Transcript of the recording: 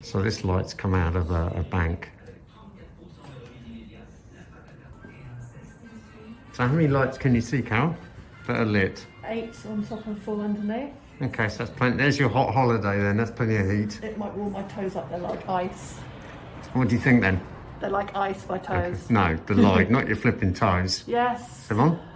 So this light's come out of a, a bank. So how many lights can you see, Carol, that are lit? Eight on top and four underneath. Okay, so that's plenty. There's your hot holiday then. That's plenty of heat. It might warm my toes up. They're like ice. What do you think then? They're like ice, my toes. No, the light, not your flipping toes. Yes. Come on.